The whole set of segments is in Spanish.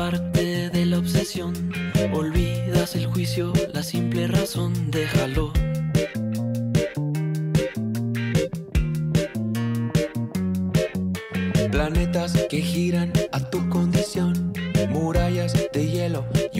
parte de la obsesión. Olvidas el juicio, la simple razón, déjalo. Planetas que giran a tu condición, murallas de hielo y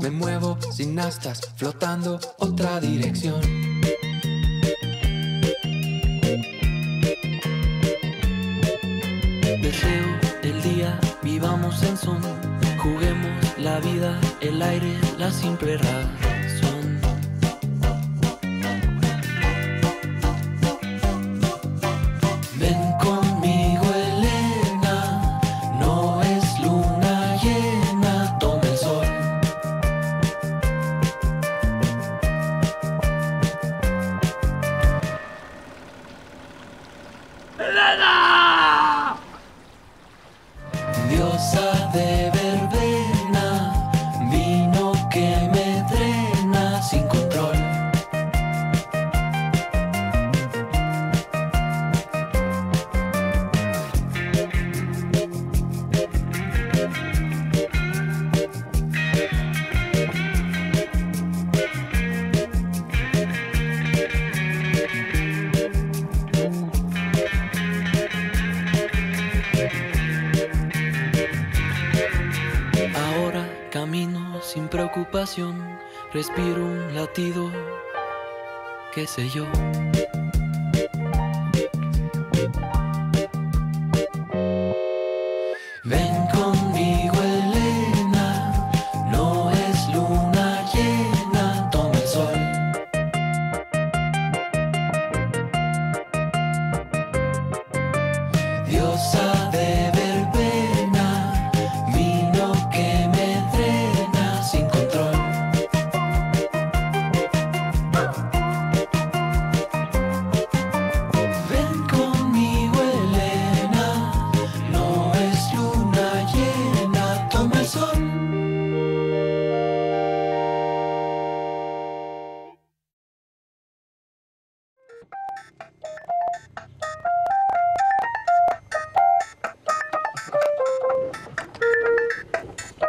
me muevo sin astas, flotando otra dirección. Deseo el día, vivamos en son, juguemos la vida, el aire, la simple razón. Respiro un latido, qué sé yo.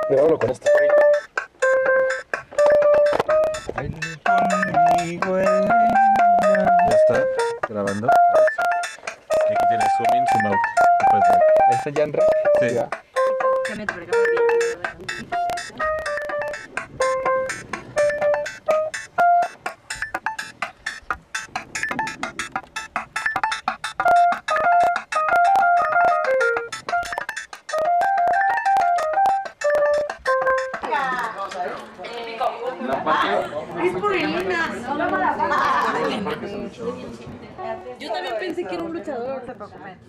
Grabámoslo con esto. Ya está grabando. Y aquí tienes zoom in, zoom out. Puedes ver. ¿Está ya en? Sí. Ya. Es por Elena. Yo también pensé que era un luchador. No se preocupen.